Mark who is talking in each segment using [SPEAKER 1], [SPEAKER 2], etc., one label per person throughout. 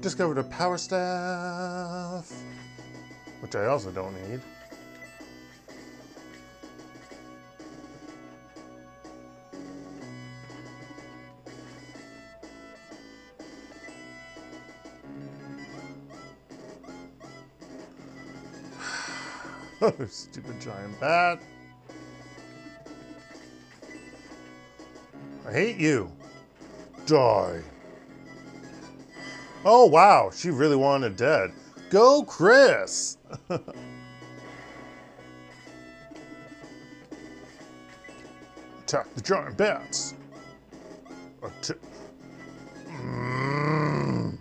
[SPEAKER 1] Discovered a power staff, which I also don't need. Oh, stupid giant bat. I hate you. Die. Oh, wow. She really wanted dead. Go, Chris. Attack the giant bats. Atta- Mm.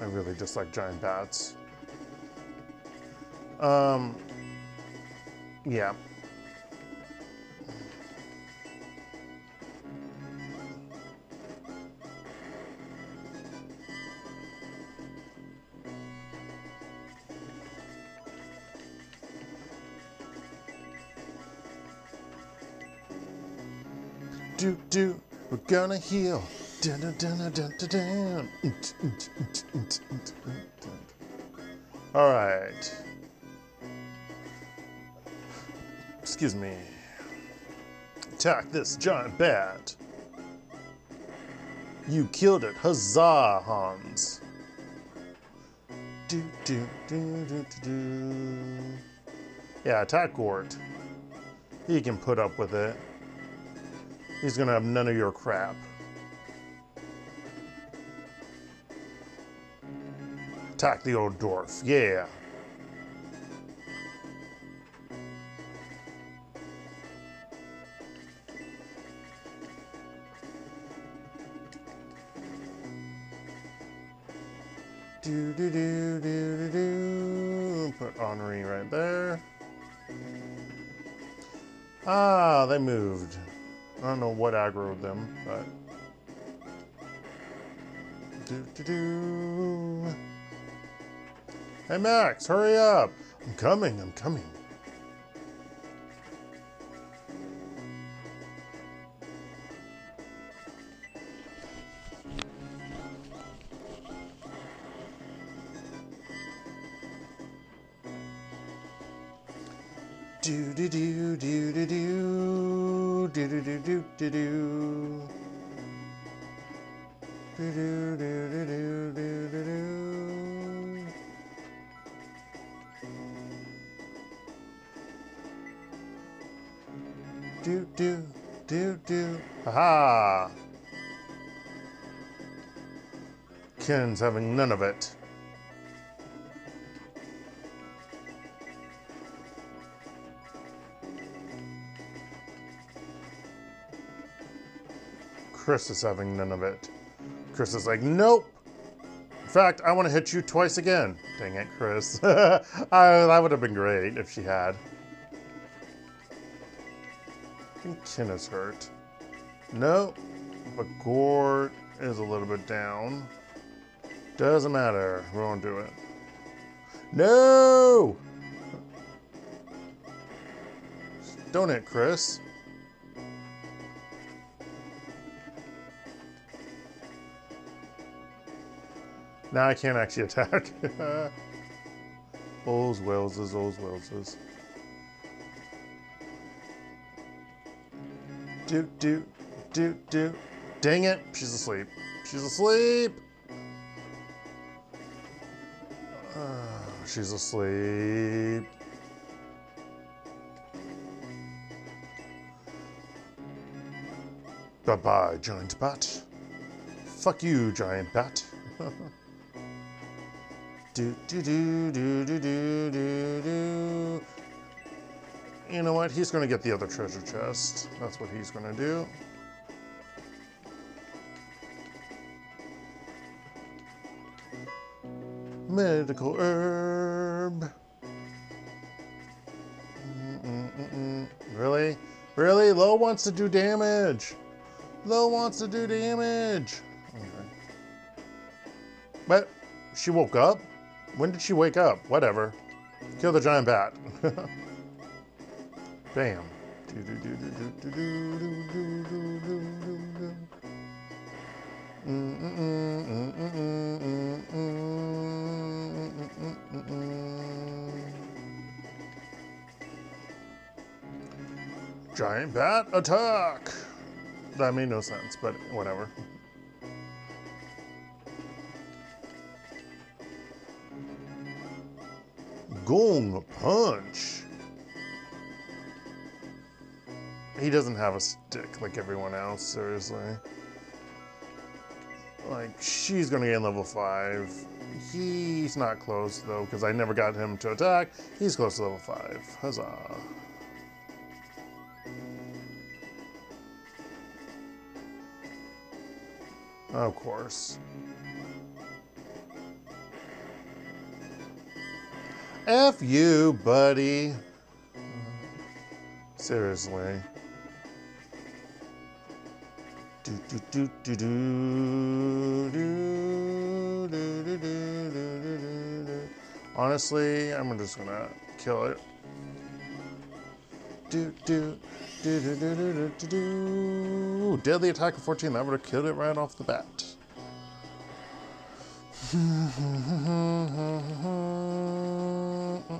[SPEAKER 1] I really dislike giant bats. Um, yeah. Do do, we're gonna heal. Dun, dun, dun, dun, dun, dun. All right. Excuse me. Attack this giant bat. You killed it. Huzzah, Hans. Do, do, do, do, do, do. Yeah, attack Gort. He can put up with it. He's gonna have none of your crap. Attack the old dwarf. Yeah. Do do do do do do. Put Anri right there. Ah, they moved. I don't know what aggroed them, but. Do do do. Hey Max, hurry up! I'm coming, I'm coming. Do do do do do do do do do do do. Do do do do do do do do. Do do do do. Aha! Ken's having none of it. Chris is having none of it. Chris is like, nope. In fact, I want to hit you twice again. Dang it, Chris. I, that would have been great if she had. I think is hurt. No, but Gort is a little bit down. Doesn't matter. We won't do it. No! Don't hit Chris. Now I can't actually attack. O's Wellses, O's Wellses. Do, do, do, do. Dang it, she's asleep. She's asleep. Ah, she's asleep. Bye bye, giant bat. Fuck you, giant bat. do do do do do do do do. You know what? He's gonna get the other treasure chest. That's what he's gonna do. Medical herb. Really? Really? Lowe wants to do damage. Lowe wants to do damage. Okay. But she woke up? When did she wake up? Whatever. Kill the giant bat. Bam. Giant bat attack! That made no sense, but whatever. Gong punch! He doesn't have a stick like everyone else, seriously. Like, she's gonna gain level 5. He's not close, though, because I never got him to attack. He's close to level 5. Huzzah. Of course. F you, buddy. Seriously. Do, do, do, do, do, do, do, do, do, do, do, do. Honestly, I'm just gonna kill it. Do, do, do, do, do, do, do, do, do. Deadly attack of 14. That would have killed it right off the bat. Do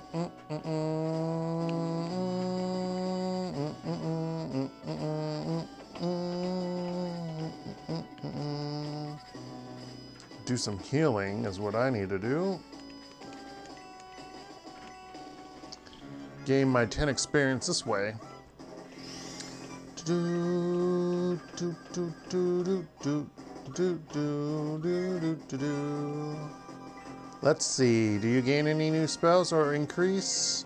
[SPEAKER 1] some healing is what I need to do. Gain my 10 experience this way. Do, do, do, do, do, do, do, do, do, do, do. Let's see. Do you gain any new spells or increase?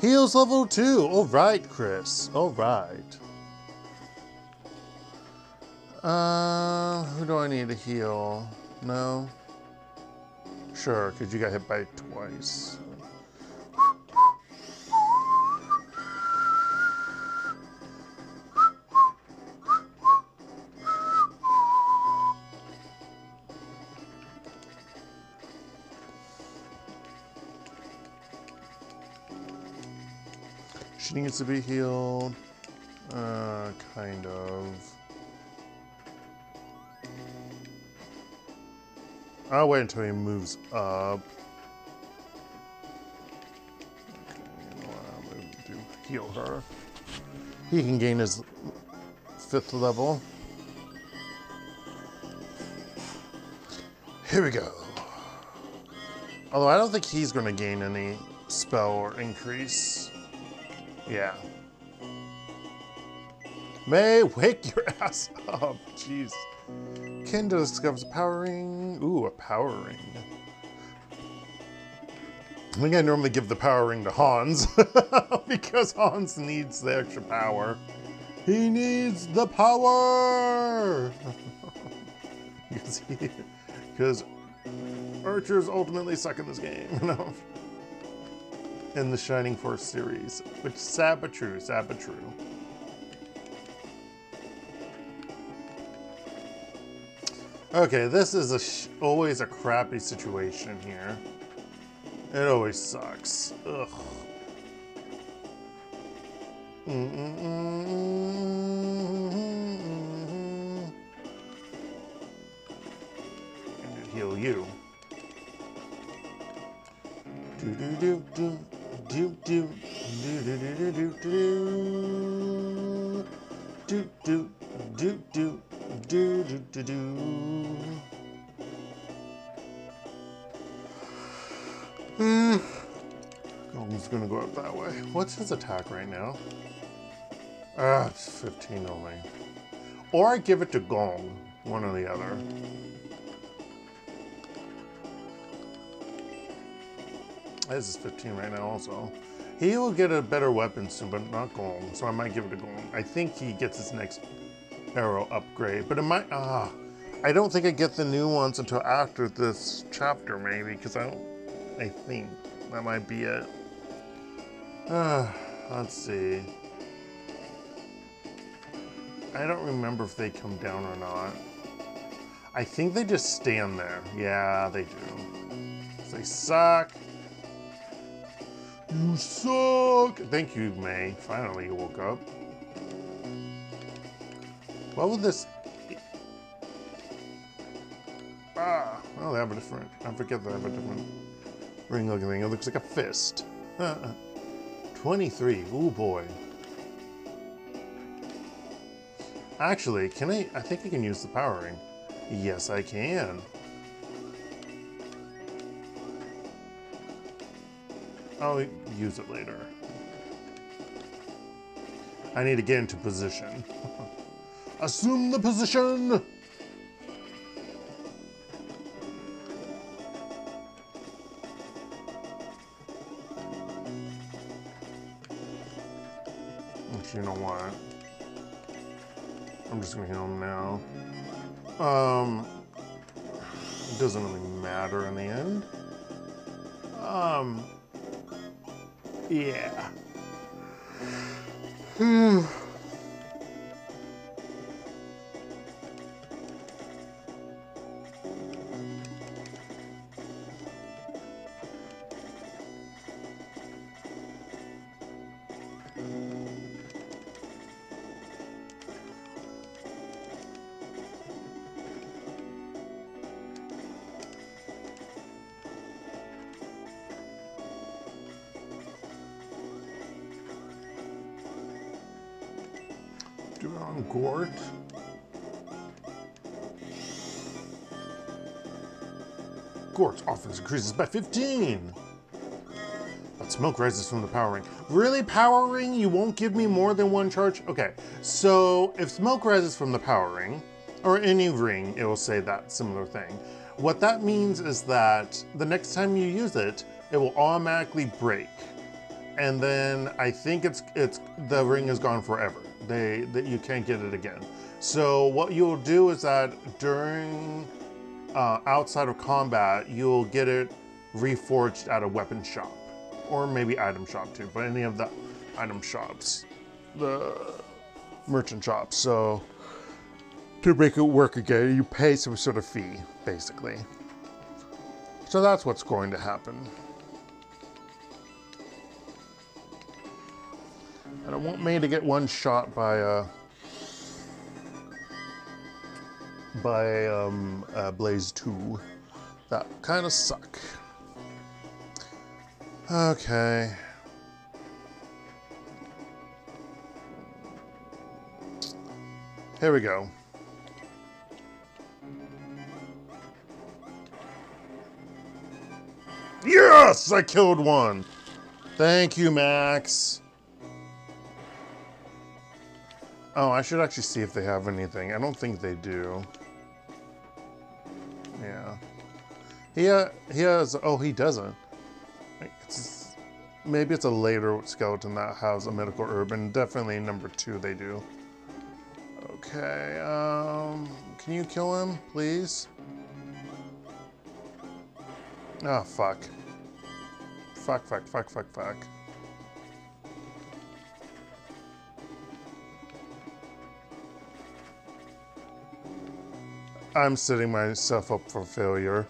[SPEAKER 1] Heals level 2. All right, Chris. All right. Uh, who do I need to heal? No? Sure, because you got hit by twice. She needs to be healed. Uh, kind of. I'll wait until he moves up. Okay, to heal her. He can gain his fifth level. Here we go. Although I don't think he's going to gain any spell or increase. Yeah. May, wake your ass up. Jeez. Kendo discovers a power ring. Ooh, a power ring. I think I normally give the power ring to Hans because Hans needs the extra power. He needs the power! because, he, because archers ultimately suck in this game. In the Shining Force series, which sad but true, sad but true. Okay, this is a always a crappy situation here. It always sucks. Ugh. Gonna heal you. Do do do do do do do do do do do do do do do do do do do. Hmm. Golden's gonna go up that way. What's his attack right now? Ah, it's 15 only. Or I give it to Gong, one or the other. This is 15 right now also. He will get a better weapon soon, but not Gong, so I might give it to Gong. I think he gets his next arrow upgrade, but it might, ah, I don't think I get the new ones until after this chapter maybe, because I don't, I think that might be it. Ah, let's see. I don't remember if they come down or not. I think they just stand there. Yeah, they do. They suck. You suck. Thank you, May. Finally, you woke up. What would this... Ah, oh, they have a different... I forget they have a different ring looking thing. It looks like a fist. 23. Ooh boy. Actually, can I? I think I can use the power ring. Yes, I can. I'll use it later. I need to get into position. Assume the position! You know what? I'm just gonna heal him now. Um, it doesn't really matter in the end. Um, yeah. Do increases by 15. But smoke rises from the power ring. Really, power ring? You won't give me more than one charge? Okay, so if smoke rises from the power ring, or any ring, it will say that similar thing. What that means is that the next time you use it, it will automatically break. And then I think it's it's the ring is gone forever. They that you can't get it again. So what you'll do is that during uh, outside of combat, you'll get it reforged at a weapon shop, or maybe item shop too. But any of the item shops, the merchant shops. So to make it work again, you pay some sort of fee, basically. So that's what's going to happen. I don't want me to get one shot by uh by um, uh, Blaze 2. That kind of suck. Okay. Here we go. Yes! I killed one! Thank you, Max. Oh, I should actually see if they have anything. I don't think they do. He, uh, he has, oh, he doesn't. It's, maybe it's a later skeleton that has a medical herb, and definitely number two they do. Okay, um, can you kill him, please? Oh, fuck. Fuck, fuck, fuck, fuck, fuck. I'm setting myself up for failure.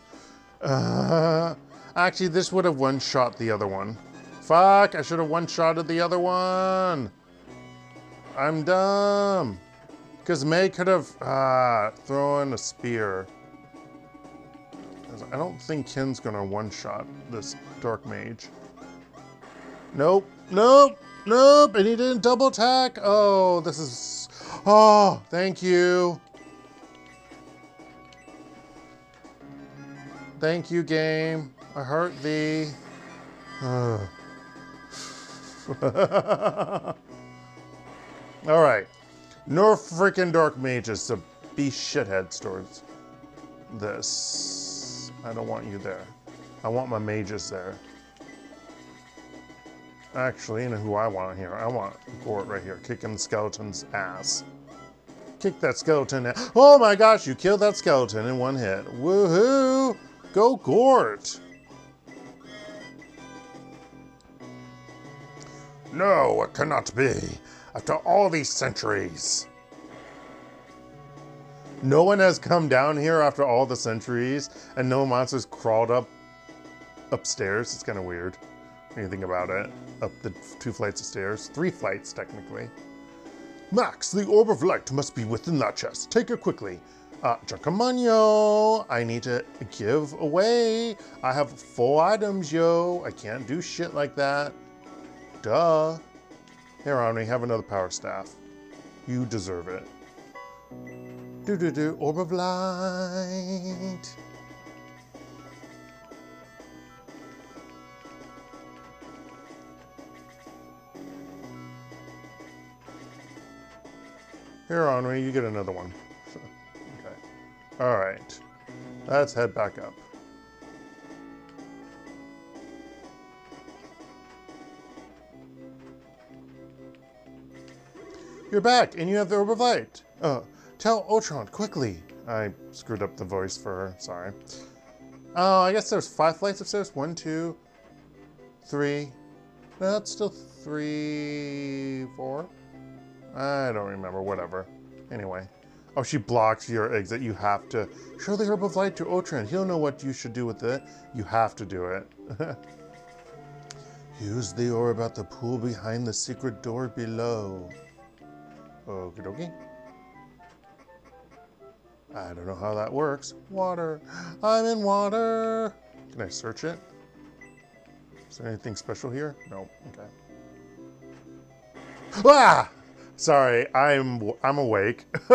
[SPEAKER 1] Uh, actually, this would have one-shot the other one. Fuck, I should have one-shotted the other one. I'm dumb. Because May could have uh, thrown a spear. I don't think Ken's gonna one-shot this Dark Mage. Nope, nope, nope, and he didn't double attack. Oh, this is, oh, thank you. Thank you, game. I hurt thee. All right. No freaking dark mages to be shitheads towards this. I don't want you there. I want my mages there. Actually, you know who I want here? I want Gort right here, kicking the skeleton's ass. Kick that skeleton ass. Oh my gosh, you killed that skeleton in one hit. Woohoo! Go Gort! No, it cannot be. After all these centuries. No one has come down here after all the centuries, and no monsters crawled up upstairs. It's kind of weird when you think about it. Up the two flights of stairs. Three flights, technically. Max, the orb of light must be within that chest. Take it quickly. Uh, Junkamanyo, I need to give away. I have full items, yo. I can't do shit like that. duh. Here, Omni, have another power staff. You deserve it. Do do do, orb of light. Here, Anri, you get another one. All right. Let's head back up. You're back, and you have the orb of light. Uh, tell Ultron, quickly. I screwed up the voice for her. Sorry. Oh, I guess there's five flights of stairs. One, two, three. No, it's still three, four. I don't remember. Whatever. Anyway. Oh, she blocks your exit. You have to show the herb of light to Otran. He'll know what you should do with it. You have to do it. Use the orb at the pool behind the secret door below. Okie dokie. I don't know how that works. Water. I'm in water. Can I search it? Is there anything special here? No. Okay. Ah! Sorry, I'm I'm awake.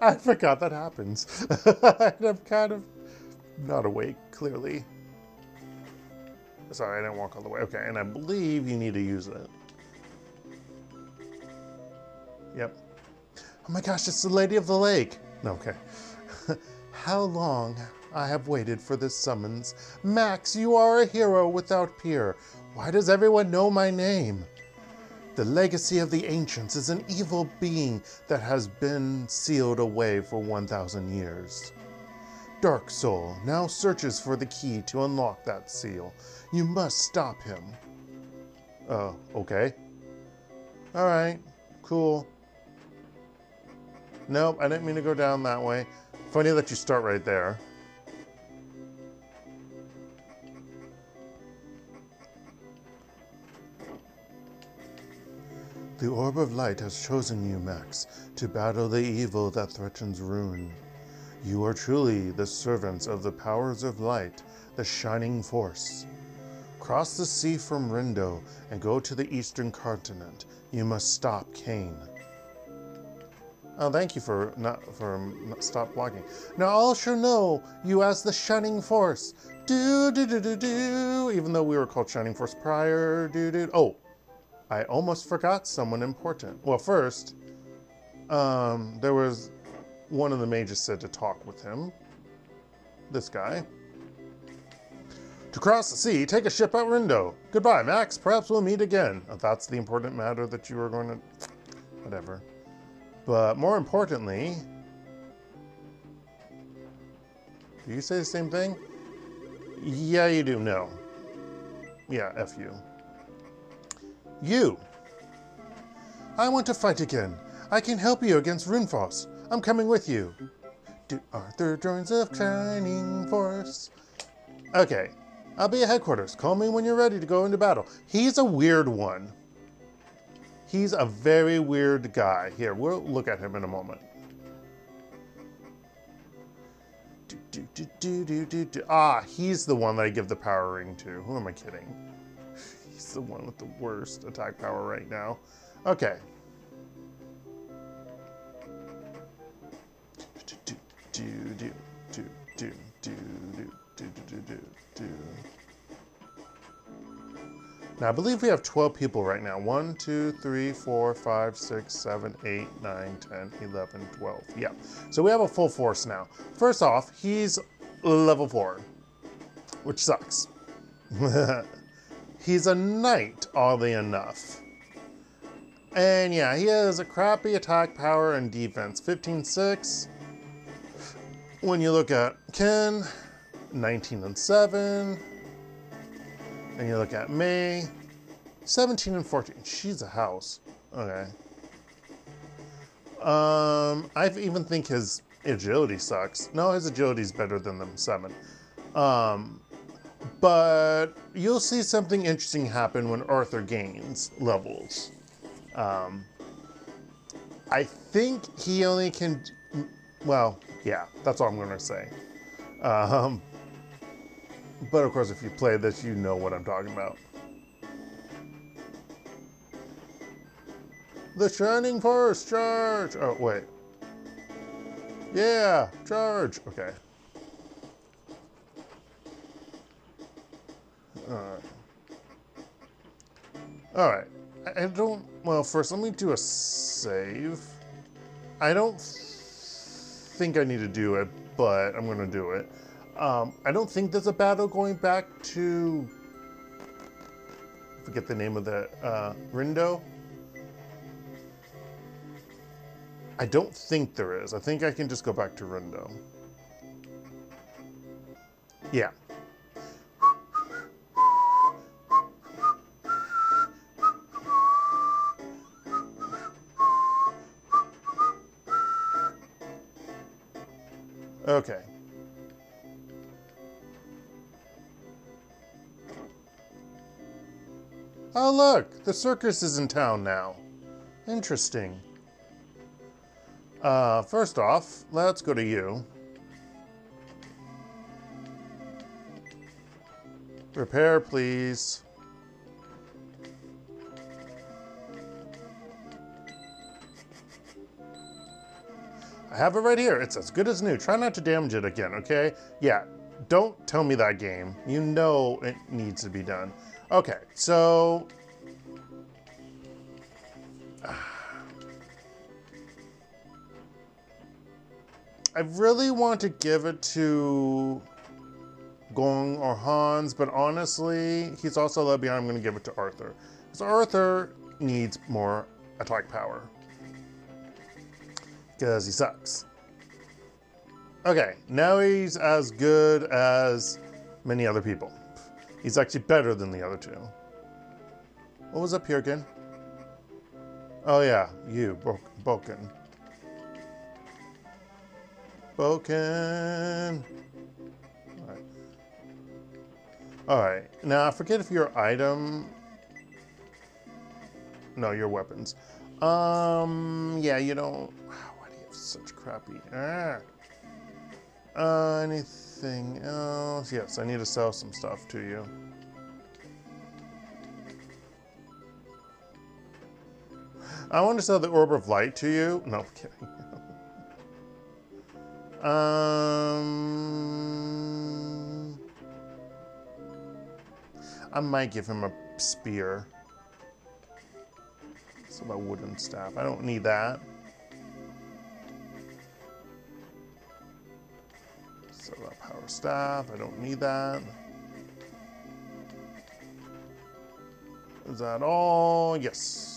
[SPEAKER 1] I forgot that happens. I'm kind of not awake, clearly. Sorry, I didn't walk all the way. Okay, and I believe you need to use it. Yep. Oh my gosh, it's the Lady of the Lake. No, okay. How long I have waited for this summons. Max, you are a hero without peer. Why does everyone know my name? The legacy of the ancients is an evil being that has been sealed away for 1,000 years. Darksol now searches for the key to unlock that seal. You must stop him. Uh, okay. Alright, cool. Nope, I didn't mean to go down that way. Funny that you start right there. The Orb of Light has chosen you, Max, to battle the evil that threatens ruin. You are truly the servants of the powers of light, the shining force. Cross the sea from Rindo and go to the eastern continent. You must stop Kane. Oh, thank you for not for not stop blocking. Now all shall know you as the Shining Force. Do do do do do. Even though we were called Shining Force prior. Do do. Oh, I almost forgot someone important. Well, first, um, there was one of the mages said to talk with him. This guy. To cross the sea, take a ship at Rindo. Goodbye, Max. Perhaps we'll meet again. If that's the important matter that you were going to. Whatever. But more importantly, do you say the same thing? Yeah, you do. No. Yeah, F you. You. I want to fight again. I can help you against Runefaust. I'm coming with you. Do Arthur joins of Shining Force. Okay. I'll be at headquarters. Call me when you're ready to go into battle. He's a weird one. He's a very weird guy. Here, we'll look at him in a moment. Do, do, do. Ah, he's the one that I give the power ring to. Who am I kidding? The one with the worst attack power right now. Okay. Now, I believe we have 12 people right now. 1, 2, 3, 4, 5, 6, 7, 8, 9, 10, 11, 12. Yeah. So we have a full force now. First off, he's level 4, which sucks. he's a knight, oddly enough. And yeah, he has a crappy attack power and defense. 15-6. When you look at Ken, 19 and 7. And you look at May, 17 and 14. She's a house. Okay. Um, I even think his agility sucks. No, his agility is better than them seven. Um, but you'll see something interesting happen when Arthur gains levels. Um, I think he only can. Well, yeah, that's all I'm to say. Um, but of course, if you play this, you know what I'm talking about. The Shining Force, charge! Oh, wait. Yeah, charge. Okay. Alright. Alright. I don't... Well, first, let me do a save. I don't think I need to do it, but I'm going to do it. Um, I don't think there's a battle going back to... forget the name of the... Uh, Rindo? I don't think there is. I think I can just go back to Rindo. Yeah. Okay. Oh look, the circus is in town now. Interesting. Uh, first off, let's go to you. Repair, please. Have it right here. It's as good as new. Try not to damage it again, okay? Yeah, don't tell me that game. You know it needs to be done. Okay, so I really want to give it to Gong or Hans, but honestly, he's also left behind. I'm going to give it to Arthur. Because Arthur needs more attack power. Because he sucks. Okay, now he's as good as many other people. He's actually better than the other two. What was up here again? Oh yeah, you, Boken. Spoken. Alright. Alright. Now, I forget if your item... No, your weapons. Um, yeah, you don't... such crappy... Ah. Uh, anything else? Yes, I need to sell some stuff to you. I want to sell the Orb of Light to you. No, I'm kidding. Um, I might give him a spear. So my wooden staff. I don't need that. Staff. I don't need that. Is that all? Yes.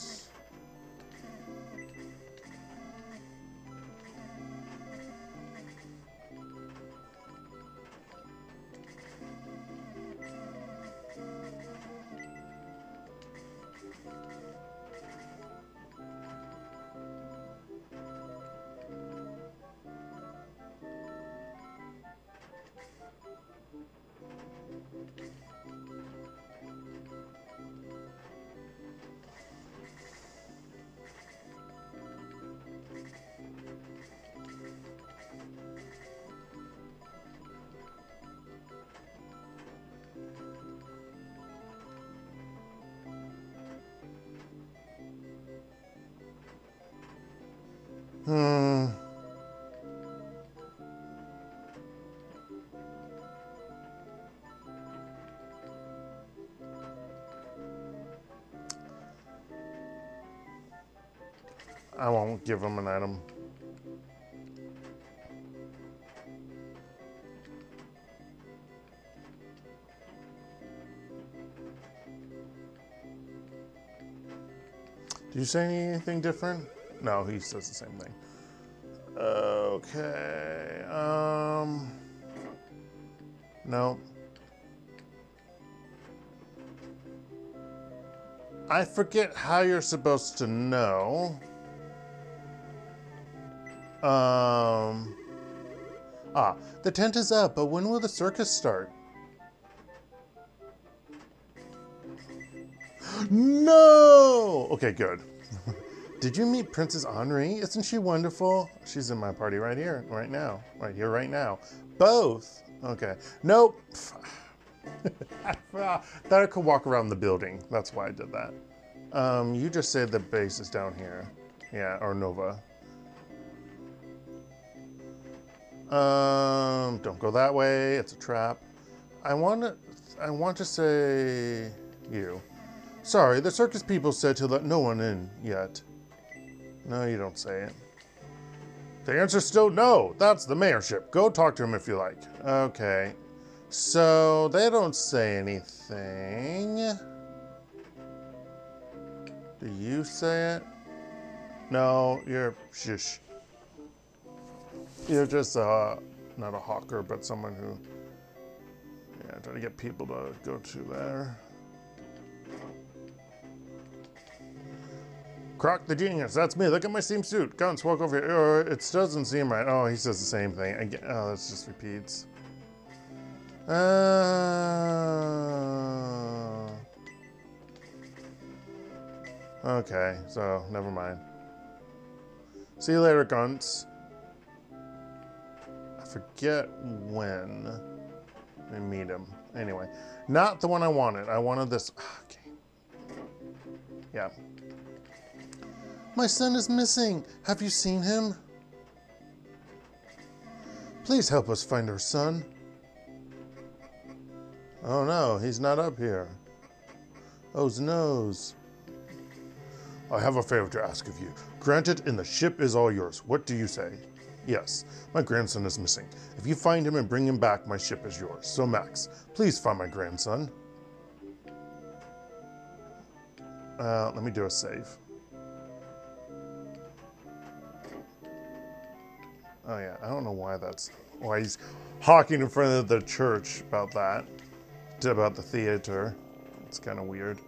[SPEAKER 1] Hmm. I won't give him an item. Do you say anything different? No, he says the same thing. Okay. Um. No. I forget how you're supposed to know. Um. Ah, the tent is up, but when will the circus start? no! Okay, good. Did you meet Princess Anri? Isn't she wonderful? She's in my party right here, right now. Right here, right now. Both. Okay. Nope. Thought I could walk around the building. That's why I did that. Um, you just said the base is down here. Yeah, or Nova. Um, don't go that way. It's a trap. I want to. I want to say you. Sorry, the circus people said to let no one in yet. No, you don't say it. The answer's still no. That's the mayorship. Go talk to him if you like. Okay. So they don't say anything. Do you say it? No, you're shush. You're just uh, not a hawker, but someone who, yeah, trying to get people to go to there. Croc the genius, that's me. Look at my steam suit. Guns, walk over here. Oh, it doesn't seem right. Oh, he says the same thing. Again, oh, this just repeats. Uh, okay, so never mind. See you later, Guntz. I forget when we meet him. Anyway, not the one I wanted. I wanted this. Okay. Yeah. My son is missing. Have you seen him? Please help us find our son. Oh no, he's not up here. Oh's nose. I have a favor to ask of you. Granted, and the ship is all yours. What do you say? Yes, my grandson is missing. If you find him and bring him back, my ship is yours. So, Max, please find my grandson. Uh, let me do a save. Oh yeah, I don't know why that's why he's hawking in front of the church about that, about the theater. It's kind of weird.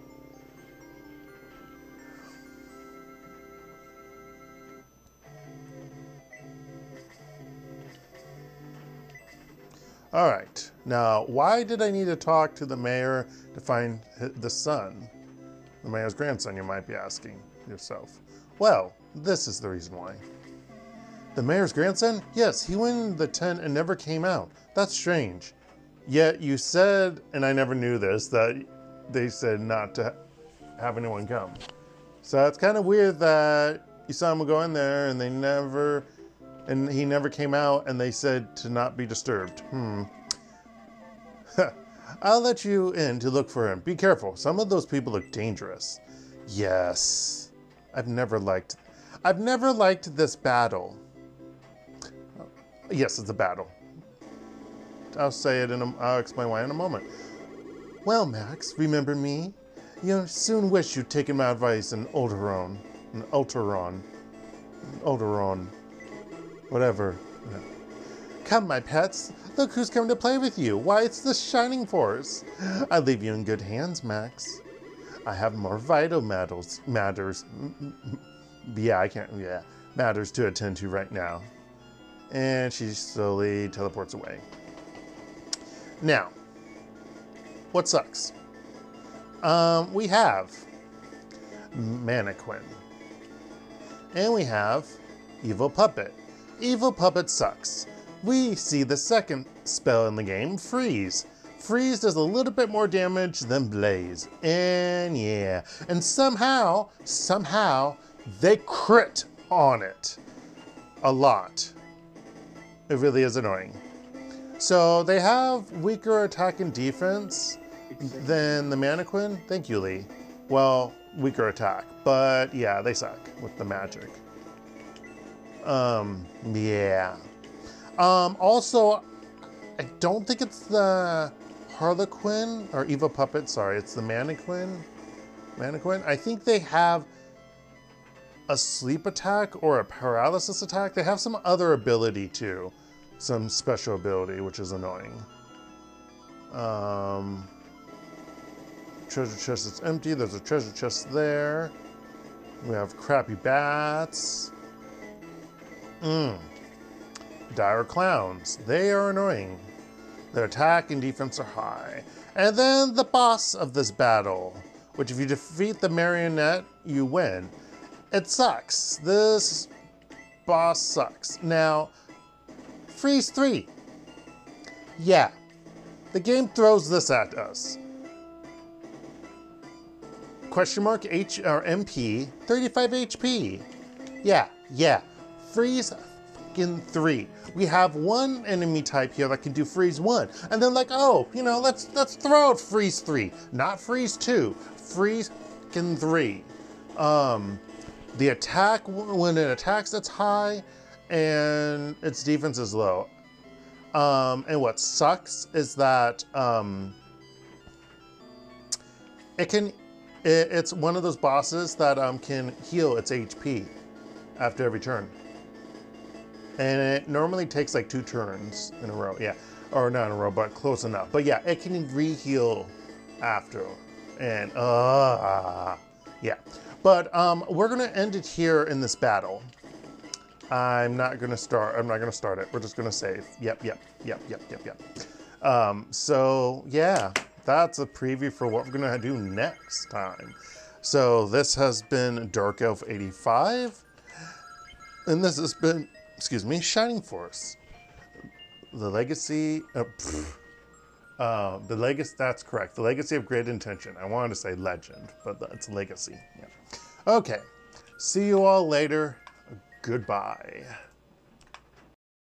[SPEAKER 1] All right. Now, why did I need to talk to the mayor to find the son? The mayor's grandson, you might be asking yourself. Well, this is the reason why. The mayor's grandson? Yes, he went in the tent and never came out. That's strange. Yet you said, and I never knew this, that they said not to have anyone come. So it's kind of weird that you saw him go in there and they never, and he never came out and they said to not be disturbed. Hmm. I'll let you in to look for him. Be careful. Some of those people look dangerous. Yes. I've never liked I've never liked this battle. Yes, it's a battle. I'll say it in a, I'll explain why in a moment. Well, Max, remember me? You'll soon wish you'd taken my advice in Alderaan. In Alterone. Alderaan. Whatever. Come, my pets. Look who's come to play with you. Why, it's the Shining Force. I leave you in good hands, Max. I have more vital matters. Matters. Yeah, I can't. Yeah, matters to attend to right now and she slowly teleports away. Now, what sucks? Um, we have Mannequin, and we have Evil Puppet. Evil Puppet sucks. We see the second spell in the game, Freeze. Freeze does a little bit more damage than Blaze. And yeah, and somehow, somehow, they crit on it a lot. It really is annoying. So they have weaker attack and defense than the Mannequin. Thank you, Lee. Well, weaker attack, but yeah, they suck with the magic. Um, yeah. Um, also, I don't think it's the Harlequin or Eva Puppet. Sorry, it's the Mannequin. Mannequin. I think they have a sleep attack or a paralysis attack. They have some other ability too, some special ability, which is annoying. Um, treasure chest is empty. There's a treasure chest there. We have crappy bats. Mmm. Dire clowns. They are annoying. Their attack and defense are high. And then the boss of this battle, which if you defeat the marionette, you win. It sucks. This boss sucks. Now, Freeze 3. Yeah, the game throws this at us. question mark H or MP, 35 HP. Yeah, yeah. Freeze fucking three. We have one enemy type here that can do freeze one. And then like, oh, you know, let's let's throw out freeze three. Not freeze two. Freeze fucking three. Um the attack when it attacks it's high and its defense is low. Um, and what sucks is that um, it can it, it's one of those bosses that um, can heal its HP after every turn. And it normally takes like two turns in a row. Yeah. Or not in a row, but close enough. But yeah, it can re-heal after. And uh yeah. But um, we're gonna end it here in this battle. I'm not gonna start, I'm not gonna start it. We're just gonna save. Yep, yep, yep, yep, yep, yep. Um, so yeah, that's a preview for what we're gonna do next time. So this has been Dark Elf 85, and this has been, excuse me, Shining Force. The Legacy, uh, uh, the Legacy, that's correct. The Legacy of Great Intention. I wanted to say Legend, but that's Legacy. Yeah. Okay, see you all later. Goodbye.